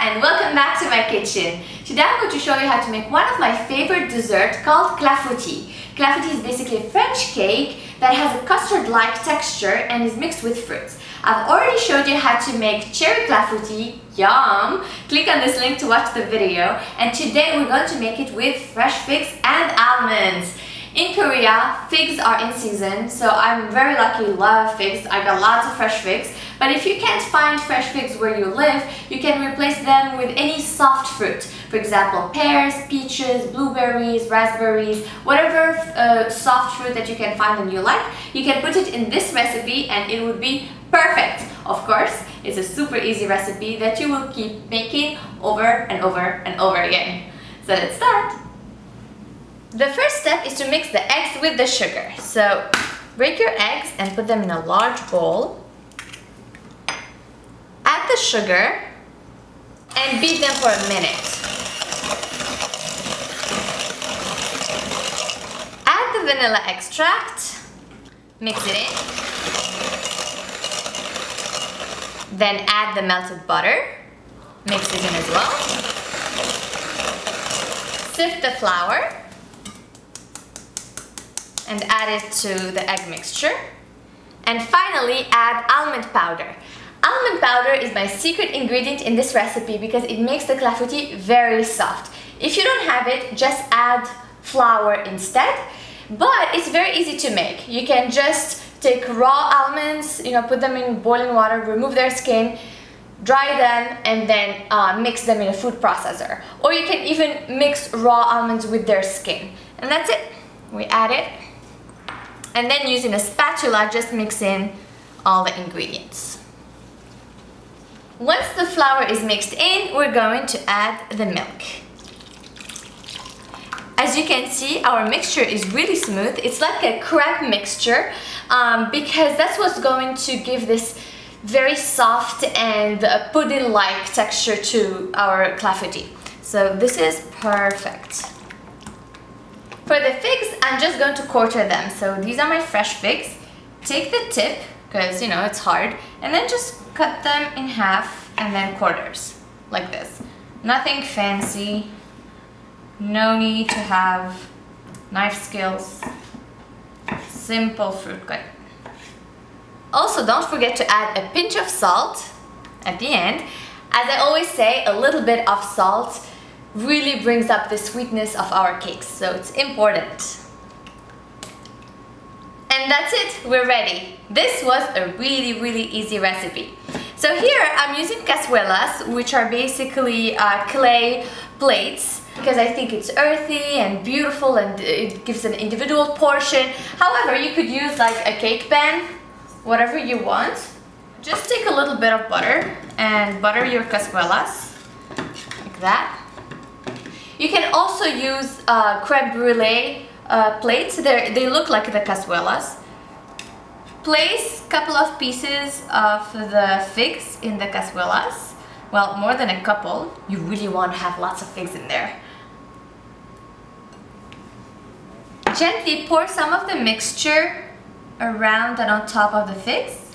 and welcome back to my kitchen. Today I'm going to show you how to make one of my favorite desserts called clafoutis. Clafoutis is basically a French cake that has a custard-like texture and is mixed with fruits. I've already showed you how to make cherry clafoutis, yum! Click on this link to watch the video and today we're going to make it with fresh figs and almonds. In Korea, figs are in season, so I'm very lucky, love figs. I got lots of fresh figs. But if you can't find fresh figs where you live, you can replace them with any soft fruit. For example, pears, peaches, blueberries, raspberries, whatever uh, soft fruit that you can find and you like, you can put it in this recipe and it would be perfect. Of course, it's a super easy recipe that you will keep making over and over and over again. So let's start. The first step is to mix the eggs with the sugar. So break your eggs and put them in a large bowl. The sugar and beat them for a minute. Add the vanilla extract, mix it in. Then add the melted butter, mix it in as well. Sift the flour and add it to the egg mixture. And finally, add almond powder. Almond powder is my secret ingredient in this recipe because it makes the clafoutis very soft. If you don't have it, just add flour instead. But it's very easy to make. You can just take raw almonds, you know, put them in boiling water, remove their skin, dry them, and then uh, mix them in a food processor. Or you can even mix raw almonds with their skin. And that's it. We add it and then using a spatula just mix in all the ingredients. Once the flour is mixed in, we're going to add the milk. As you can see, our mixture is really smooth. It's like a crepe mixture um, because that's what's going to give this very soft and pudding-like texture to our clafoutis. So this is perfect. For the figs, I'm just going to quarter them. So these are my fresh figs. Take the tip, because you know it's hard, and then just cut them in half and then quarters, like this. Nothing fancy, no need to have knife skills, simple fruit cut. Also, don't forget to add a pinch of salt at the end. As I always say, a little bit of salt really brings up the sweetness of our cakes, so it's important. And that's it, we're ready. This was a really, really easy recipe. So here I'm using cazuelas, which are basically uh, clay plates because I think it's earthy and beautiful and it gives an individual portion. However, you could use like a cake pan, whatever you want. Just take a little bit of butter and butter your cazuelas, like that. You can also use uh, creme brulee uh, plates. They're, they look like the cazuelas. Place couple of pieces of the figs in the cazuelas. Well, more than a couple. You really want to have lots of figs in there. Gently pour some of the mixture around and on top of the figs.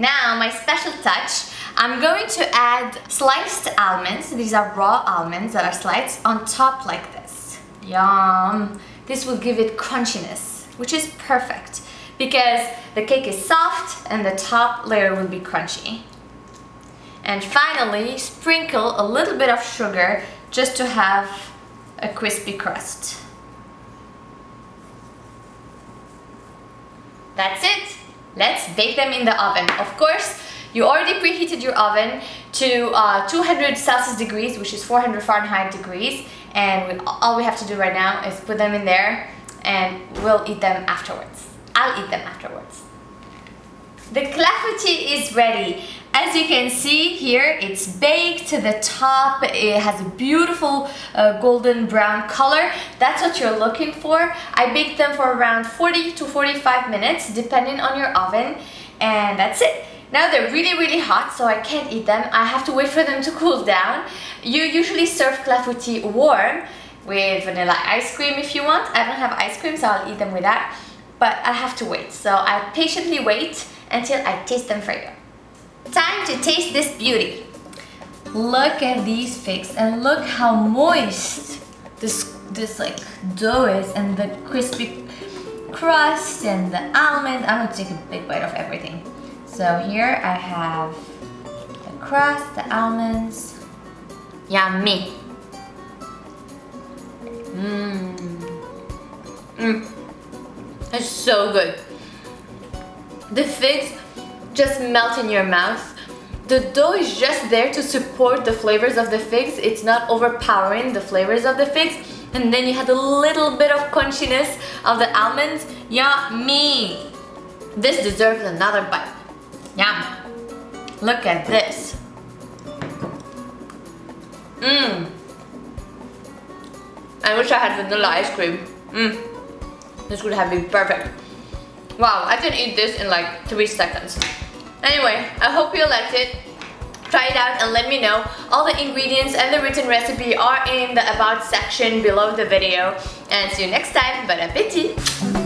Now, my special touch, I'm going to add sliced almonds. These are raw almonds that are sliced on top like this. Yum! This will give it crunchiness, which is perfect because the cake is soft and the top layer will be crunchy. And finally, sprinkle a little bit of sugar just to have a crispy crust. That's it! Let's bake them in the oven. Of course, you already preheated your oven to uh, 200 Celsius degrees, which is 400 Fahrenheit degrees. And we, all we have to do right now is put them in there and we'll eat them afterwards. I'll eat them afterwards. The clafoutis is ready. As you can see here, it's baked to the top. It has a beautiful uh, golden brown color. That's what you're looking for. I baked them for around 40 to 45 minutes, depending on your oven. And that's it. Now they're really, really hot, so I can't eat them. I have to wait for them to cool down. You usually serve clafoutis warm, with vanilla ice cream if you want. I don't have ice cream, so I'll eat them with that. But I have to wait, so I'll patiently wait until I taste them for you. Time to taste this beauty. Look at these figs and look how moist this, this like dough is and the crispy crust and the almond. I'm gonna take a big bite of everything. So here I have the crust, the almonds. Yummy. Mmm. Mmm. It's so good. The figs just melt in your mouth. The dough is just there to support the flavors of the figs. It's not overpowering the flavors of the figs. And then you have a little bit of crunchiness of the almonds. Yummy! This deserves another bite. Yum! Look at this. Mmm. I wish I had vanilla ice cream. Mmm. This would have been perfect. Wow, I can eat this in like 3 seconds. Anyway, I hope you liked it. Try it out and let me know. All the ingredients and the written recipe are in the about section below the video. And see you next time. Bon appetit!